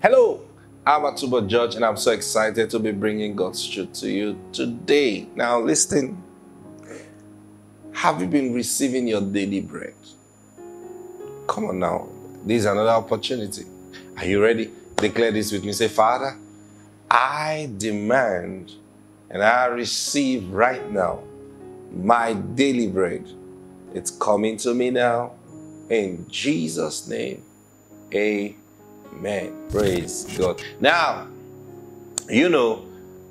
Hello, I'm Atubo George, and I'm so excited to be bringing God's truth to you today. Now, listen. Have you been receiving your daily bread? Come on now. This is another opportunity. Are you ready? Declare this with me. Say, Father, I demand and I receive right now my daily bread. It's coming to me now. In Jesus' name, amen. Man, praise God. Now, you know,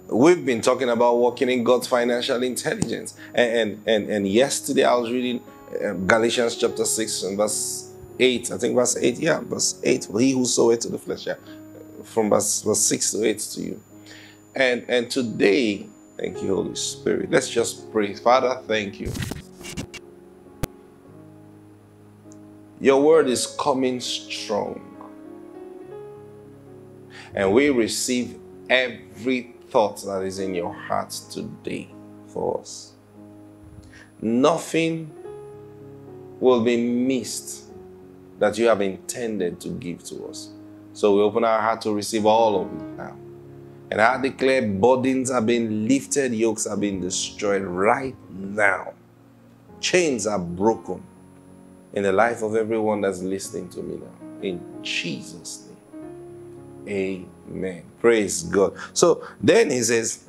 we've been talking about walking in God's financial intelligence. And, and, and, yesterday I was reading uh, Galatians chapter 6 and verse 8. I think verse 8. Yeah, verse 8. He who soweth to the flesh. Yeah. From verse, verse 6 to 8 to you. And, and today, thank you, Holy Spirit. Let's just pray. Father, thank you. Your word is coming strong. And we receive every thought that is in your heart today for us. Nothing will be missed that you have intended to give to us. So we open our heart to receive all of it now. And I declare burdens are being lifted, yokes are being destroyed right now. Chains are broken in the life of everyone that's listening to me now. In Jesus'. Amen. Praise God. So then he says,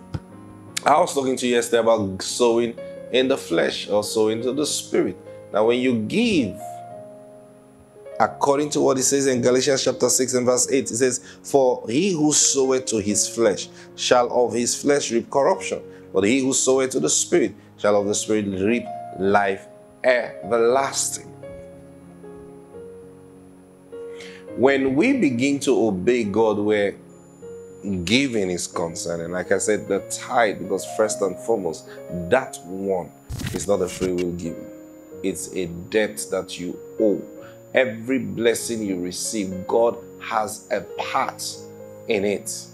I was talking to you yesterday about sowing in the flesh or sowing to the spirit. Now, when you give, according to what it says in Galatians chapter 6 and verse 8, it says, For he who soweth to his flesh shall of his flesh reap corruption, but he who soweth to the spirit shall of the spirit reap life everlasting. When we begin to obey God where giving is concerned, and like I said, the tithe, because first and foremost, that one is not a free will giving, it's a debt that you owe. Every blessing you receive, God has a part in it.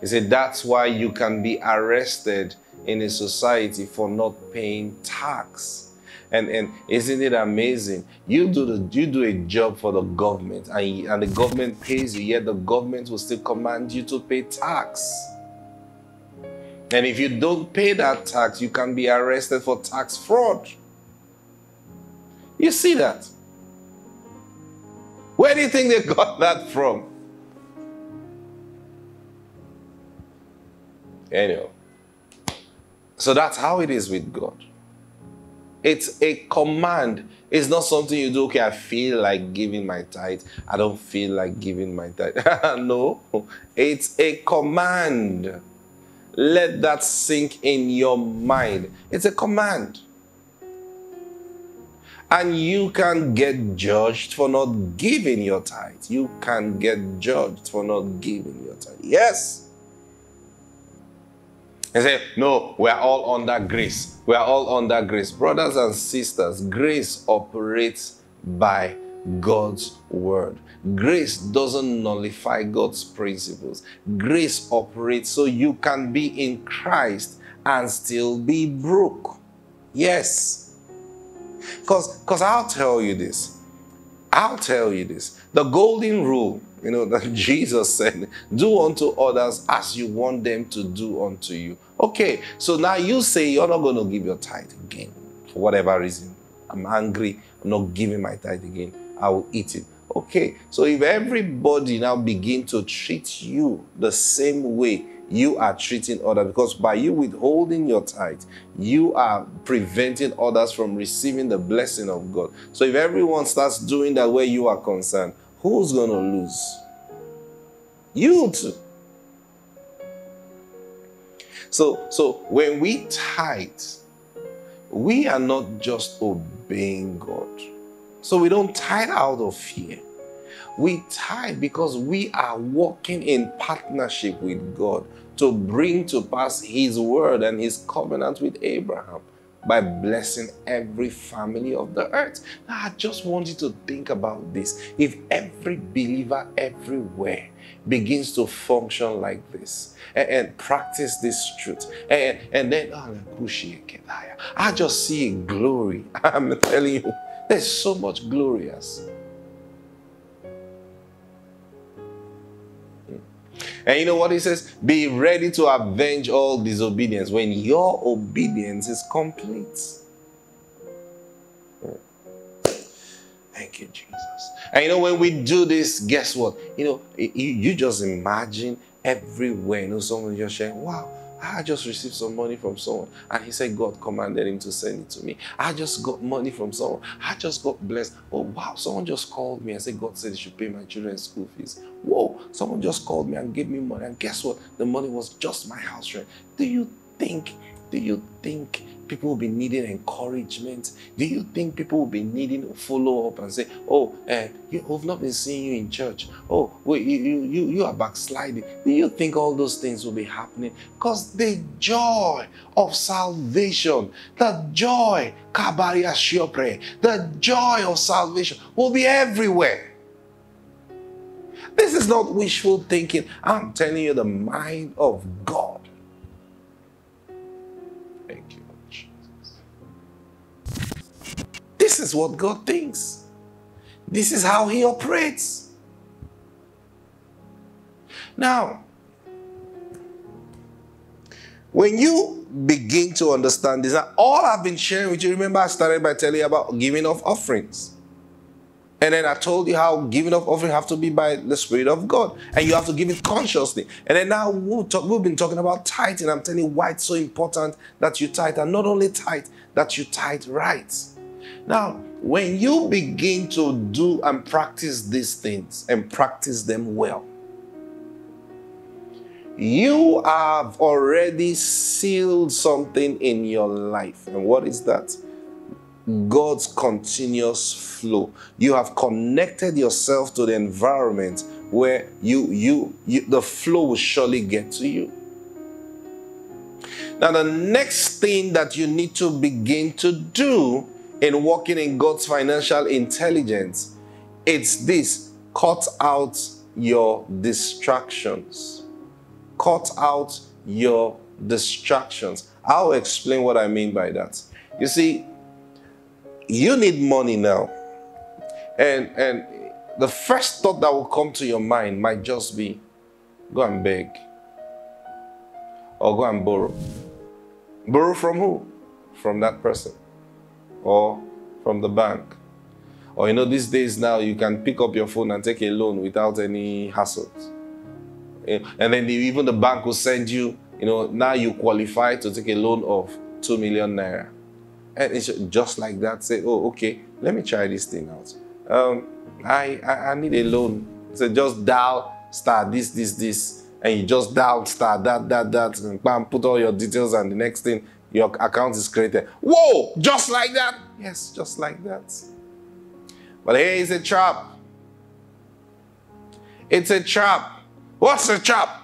He said that's why you can be arrested in a society for not paying tax. And, and isn't it amazing? You do the you do a job for the government and, and the government pays you, yet the government will still command you to pay tax. And if you don't pay that tax, you can be arrested for tax fraud. You see that? Where do you think they got that from? Anyway, so that's how it is with God. It's a command. It's not something you do, okay, I feel like giving my tithe. I don't feel like giving my tithe. no, it's a command. Let that sink in your mind. It's a command. And you can get judged for not giving your tithe. You can get judged for not giving your tithe. Yes. And say, no, we're all under grace. We're all under grace. Brothers and sisters, grace operates by God's word. Grace doesn't nullify God's principles. Grace operates so you can be in Christ and still be broke. Yes. Because I'll tell you this. I'll tell you this. The golden rule, you know, that Jesus said, do unto others as you want them to do unto you. Okay, so now you say you're not going to give your tithe again for whatever reason. I'm angry, I'm not giving my tithe again. I will eat it. Okay, so if everybody now begin to treat you the same way you are treating others, because by you withholding your tithe, you are preventing others from receiving the blessing of God. So if everyone starts doing that where you are concerned, who's going to lose? You too. So, so when we tithe, we are not just obeying God. So we don't tithe out of fear. We tithe because we are walking in partnership with God to bring to pass His word and His covenant with Abraham by blessing every family of the earth. Now, I just want you to think about this. If every believer everywhere begins to function like this and, and practice this truth, and, and then ah, oh, I just see glory. I'm telling you, there's so much glorious. And you know what he says? Be ready to avenge all disobedience when your obedience is complete. Thank you, Jesus. And you know, when we do this, guess what? You know, you, just imagine everywhere. You know, someone just saying, wow, I just received some money from someone. And he said God commanded him to send it to me. I just got money from someone. I just got blessed. Oh, wow. Someone just called me and said God said he should pay my children's school fees. Whoa. Someone just called me and gave me money. And guess what? The money was just my house rent. Do you think, do you think people will be needing encouragement? Do you think people will be needing follow up and say, oh, uh, you, we've not been seeing you in church. Oh, wait, you, you, you are backsliding. Do you think all those things will be happening? Because the joy of salvation, the joy, the joy of salvation will be everywhere. This is not wishful thinking. I'm telling you the mind of God is what God thinks. This is how He operates. Now, when you begin to understand this, all I've been sharing with you, remember I started by telling you about giving of offerings. And then I told you how giving of offering have to be by the Spirit of God. And you have to give it consciously. And then now we'll talk, we've been talking about tithing. I'm telling you why it's so important that you tithe. And not only tithe, that you tithe right. Now, when you begin to do and practice these things and practice them well, you have already sealed something in your life. And what is that? God's continuous flow. You have connected yourself to the environment where you, you, you the flow will surely get to you. Now, the next thing that you need to begin to do in walking in God's financial intelligence, it's this cut out your distractions. Cut out your distractions. I'll explain what I mean by that. You see, you need money now. And and the first thought that will come to your mind might just be go and beg or go and borrow. Borrow from who? From that person or from the bank. Or you know, these days now you can pick up your phone and take a loan without any hassles. And then even the bank will send you, you know, now you qualify to take a loan of 2 million naira. And it's just like that, say, oh, okay, let me try this thing out. Um, I, I, I need a loan. So just dial star this, this, this, and you just dial star that, that, that, and bam, put all your details, and the next thing your account is created. Whoa, just like that? Yes, just like that. But here is a trap. It's a trap. What's a trap?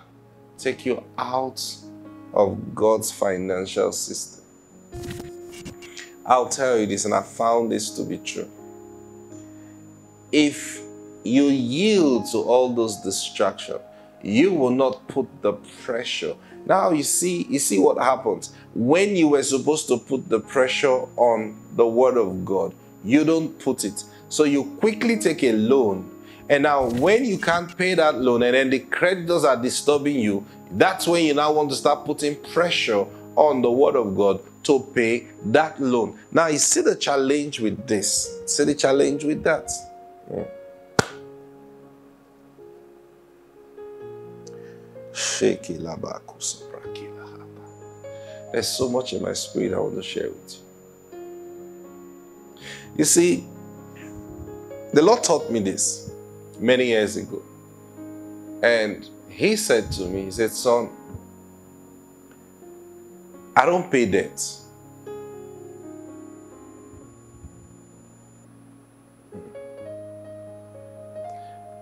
Take you out of God's financial system. I'll tell you this, and I found this to be true. If you yield to all those distractions, you will not put the pressure now you see, you see what happens. When you were supposed to put the pressure on the word of God, you don't put it. So you quickly take a loan. And now when you can't pay that loan and then the creditors are disturbing you, that's when you now want to start putting pressure on the word of God to pay that loan. Now you see the challenge with this. See the challenge with that. Yeah. There's so much in my spirit I want to share with you. You see, the Lord taught me this many years ago. And He said to me, He said, Son, I don't pay debts.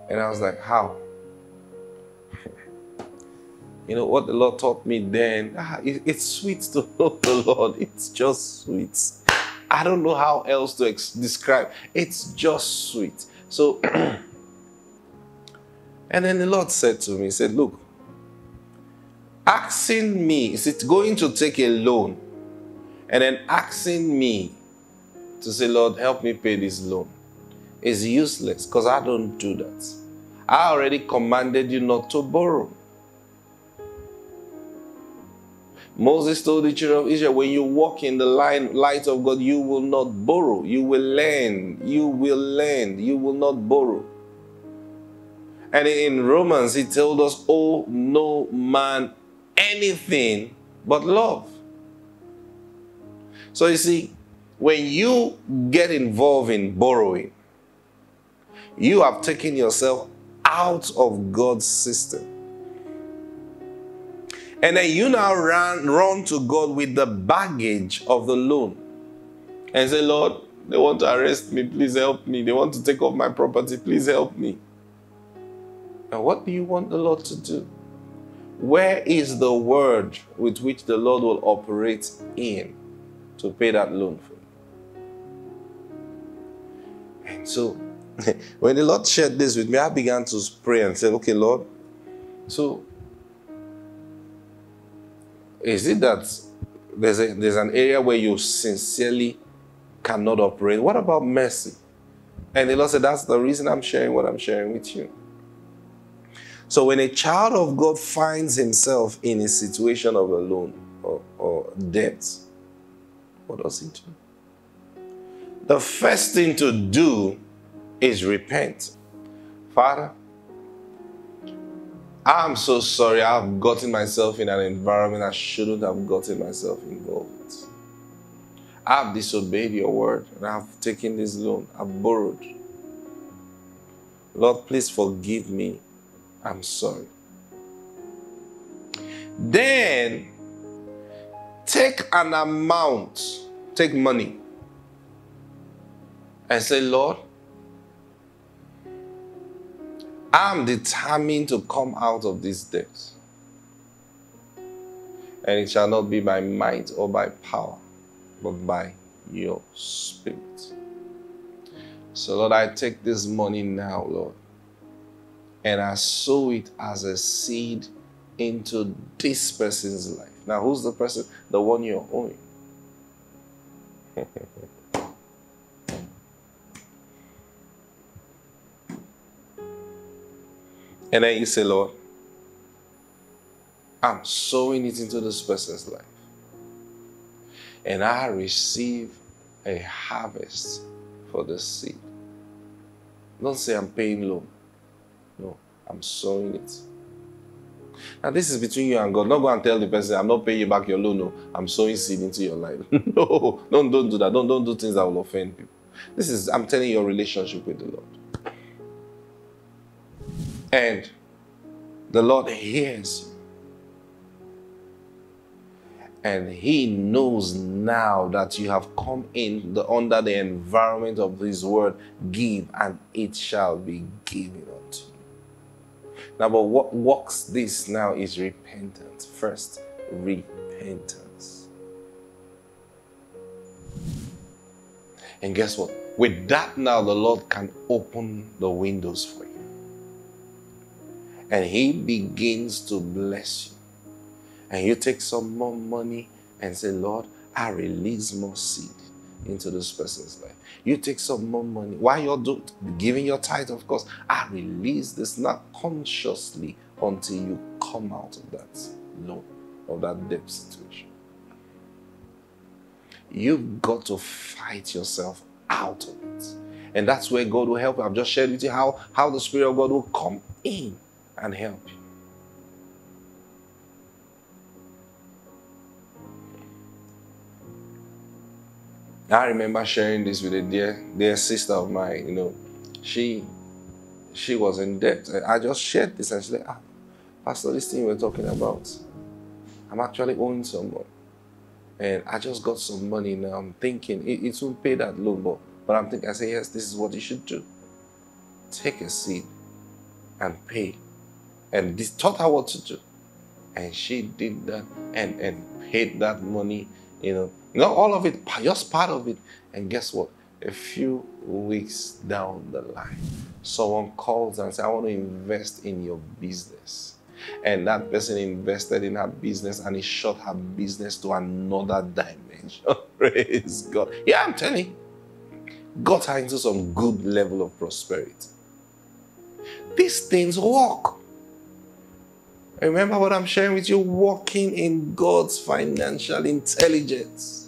And I was like, How? You know what the Lord taught me then? Ah, it, it's sweet to know the Lord. It's just sweet. I don't know how else to ex- describe. It's just sweet. So, and then the Lord said to me, He said, Look, asking me, is it going to take a loan? And then asking me to say, Lord, help me pay this loan is useless because I don't do that. I already commanded you not to borrow. Moses told the children of Israel, when you walk in the light of God, you will not borrow. You will lend. You will lend. You will not borrow. And in Romans, he told us, owe no man anything but love. So you see, when you get involved in borrowing, you have taken yourself out of God's system. And then you now run, run to God with the baggage of the loan and say, Lord, they want to arrest me. Please help me. They want to take off my property. Please help me. And what do you want the Lord to do? Where is the word with which the Lord will operate in to pay that loan for you? And so, when the Lord shared this with me, I began to pray and said, Okay, Lord, so is it that there's, a, there's an area where you sincerely cannot operate? What about mercy? And the Lord said, That's the reason I'm sharing what I'm sharing with you. So when a child of God finds himself in a situation of a loan or, or debt, what does he do? The first thing to do is repent. Father, I'm so sorry I've gotten myself in an environment I shouldn't have gotten myself involved. I've disobeyed your word and I've taken this loan. I've borrowed. Lord, please forgive me. I'm sorry. Then take an amount, take money, and say, Lord, I'm determined to come out of this debt. And it shall not be by might or by power, but by your spirit. So, Lord, I take this money now, Lord, and I sow it as a seed into this person's life. Now, who's the person? The one you're owing. And then you say, Lord, I'm sowing it into this person's life. And I receive a harvest for the seed. Don't say I'm paying loan. No, I'm sowing it. Now, this is between you and God. Not go and tell the person, I'm not paying you back your loan. No, I'm sowing seed into your life. no, don't, don't do that. Don't, don't do things that will offend people. This is, I'm telling your relationship with the Lord. And the Lord hears. And He knows now that you have come in the, under the environment of His word. Give, and it shall be given unto you. Now, but what works this now is repentance. First, repentance. And guess what? With that, now the Lord can open the windows for you and He begins to bless you. And you take some more money and say, Lord, I release more seed into this person's life. You take some more money. While you're do, giving your tithe, of course, I release this not consciously until you come out of that loan, of that debt situation. You've got to fight yourself out of it. And that's where God will help. I've just shared with you how, how the Spirit of God will come in and help you. I remember sharing this with a dear, dear sister of mine. You know, she, she was in debt. I just shared this, and she said, "Ah, Pastor, this thing we're talking about, I'm actually owing someone, and I just got some money now. I'm thinking it, it won't pay that loan, but but I'm thinking. I say, yes, this is what you should do. Take a seat and pay. And this taught her what to do. And she did that and, and paid that money, you know, not all of it, just part of it. And guess what? A few weeks down the line, someone calls and says, I want to invest in your business. And that person invested in her business and it shot her business to another dimension. Praise God. Yeah, I'm telling you. Got her into some good level of prosperity. These things work. Remember what I'm sharing with you? Walking in God's financial intelligence.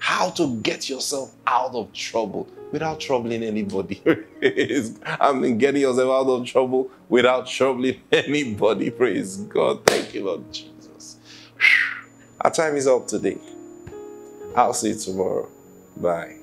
How to get yourself out of trouble without troubling anybody. I mean, getting yourself out of trouble without troubling anybody. Praise God. Thank you, Lord Jesus. Our time is up today. I'll see you tomorrow. Bye.